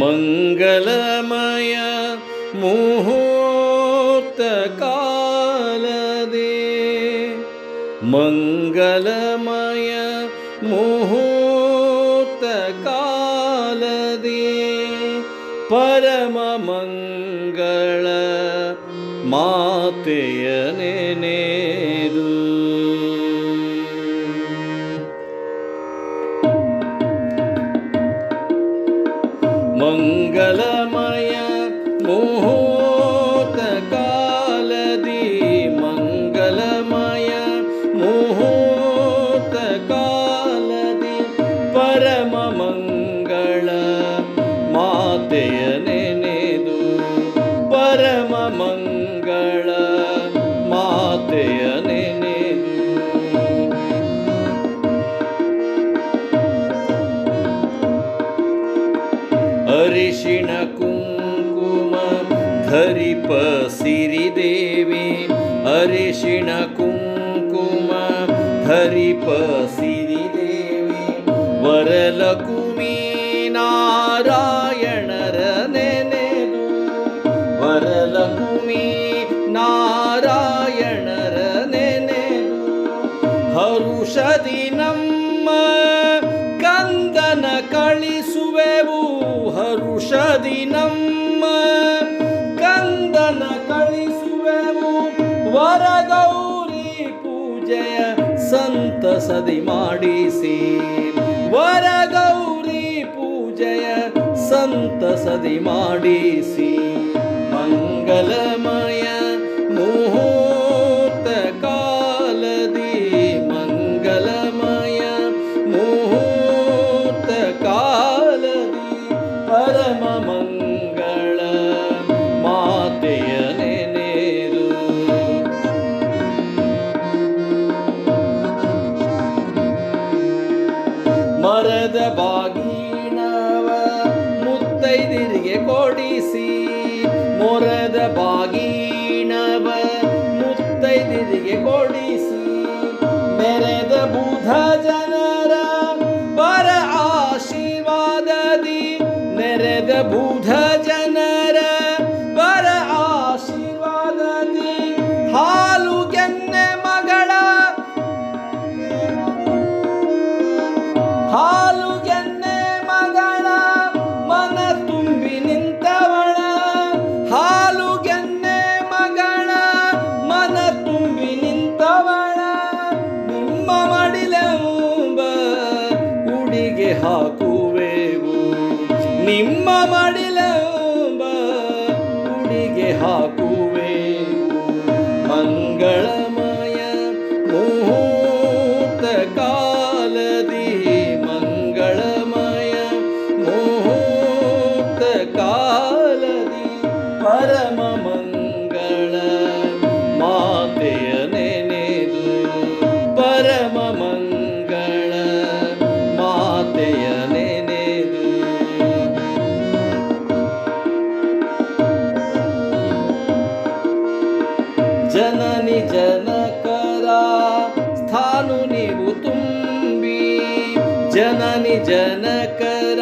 मङ्गलमय मुहूर्तकालदे। मङ्गलमय परममङ्गल मातेय नेदु परममङ्गळ मातयने नेदु अरिषिण कुङ्कुम धरि पसिरि ಅರಿಶಿಣ ಕುಂಕುಮ ಧರಿಪ धरि पसिरि देवी वरलकुमी नारा ಹರುಷದಿ ನಮ್ಮ ಕಂದನ ಕಳಿಸುವೆವು. ವರಗೌರಿ ಪೂಜೆಯ ಸಂತಸದಿ ಮಾಡಿಸಿ. ವರಗೌರಿ ಪೂಜೆಯ ಸಂತಸದಿ ಮಾಡಿಸಿ. ಮಂಗಲಮಯ ಮುಹೂರ್ತ ಮುತ್ತೈದಿರಿಗೆ ಕೊಡಿಸಿ ಮೊರದ ಬಾಗಿಣವ ಮುತ್ತೈದಿರಿಗೆ ಕೊಡಿಸಿ ಜನನಿ ಜನಕರ ಸ್ಥಾನು ನೀವು ತುಂಬಿ ಜನನಿ ಜನಕರ